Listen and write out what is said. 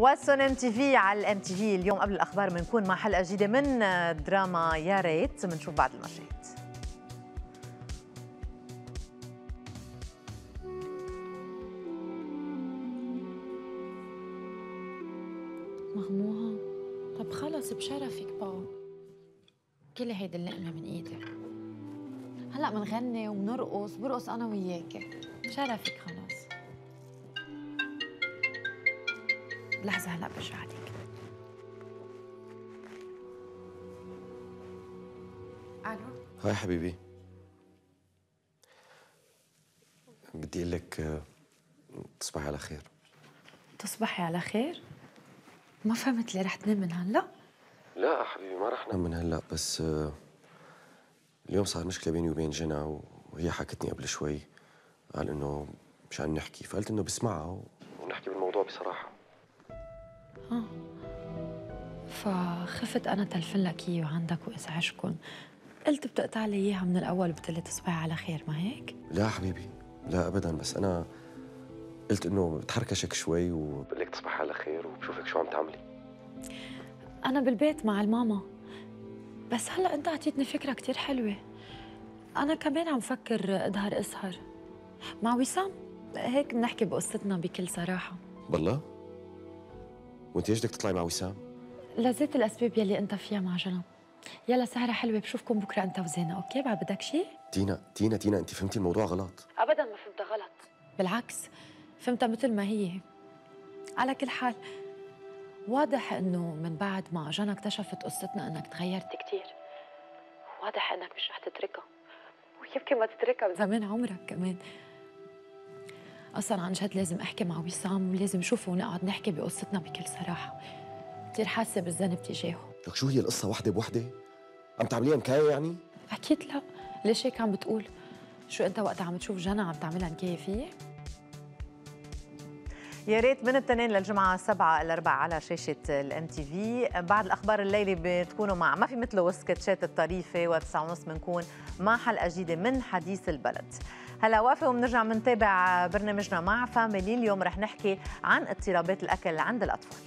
What's On MTV على ال MTV. اليوم قبل الأخبار بنكون مع حلقة جديدة من دراما يا ريت. بنشوف بعد المشاهد. مغموها طب خلص بشرفك بقى كل هيدي اللقمة من إيدي. هلأ بنغني وبنرقص برقص أنا وياكي. بشرفك خلص. لحظة هلا برجع عليك. ألو؟ هاي حبيبي. بدي أقول لك آه، تصبحي على خير. تصبحي على خير؟ ما فهمت ليه رح تنام من هلا؟ لا حبيبي ما رح نام من هلا بس آه، اليوم صار مشكلة بيني وبين جنى وهي حكتني قبل شوي قال إنه مشان نحكي فقلت إنه بسمعها ونحكي بالموضوع بصراحة. فخفت أنا تلفن لك اياه وعندك وازعجكم قلت بتقطع لي إياها من الأول وبتقلي تصبحي على خير ما هيك؟ لا حبيبي لا ابدا بس أنا قلت إنه بتحركشك شوي وبقول لك تصبحي على خير وبشوفك شو عم تعملي. أنا بالبيت مع الماما. بس هلأ أنت أعطيتني فكرة كتير حلوة. أنا كمان عم فكر أظهر أسهر. مع وسام؟ هيك بنحكي بقصتنا بكل صراحة. بالله؟ وأنت إيش بدك تطلعي مع وسام؟ لذات الأسباب يلي أنت فيها مع جنى يلا سهرة حلوة بشوفكم بكرة أنت وزينة أوكي؟ بعد بدك شيء؟ تينا تينا تينا أنت فهمتي الموضوع غلط. أبدا ما فهمتها غلط. بالعكس فهمتها مثل ما هي. على كل حال واضح إنه من بعد ما جانا اكتشفت قصتنا إنك تغيرت. كثير واضح إنك مش رح تتركها. ويمكن ما تتركها بزمان عمرك كمان. أصلا عن جد لازم أحكي مع وسام ولازم اشوفه ونقعد نحكي بقصتنا بكل صراحة. كثير حاسة بالذنب تجاهه. لك شو هي القصة وحده بوحده عم تعمليها نكايه يعني؟ أكيد لا. ليش هيك عم بتقول؟ شو أنت وقتها عم تشوف جنى عم تعملها نكايه فيي؟ يا ريت من الاثنين للجمعة سبعة الأربع على شاشة ال MTV بعد الأخبار الليلة بتكونوا مع ما في مثله وسكتشات الطريفة وتسعة ونص بنكون مع حلقة جديدة من حديث البلد. هلا وقفة وبنرجع بنتابع برنامجنا مع family اليوم رح نحكي عن اضطرابات الأكل عند الأطفال.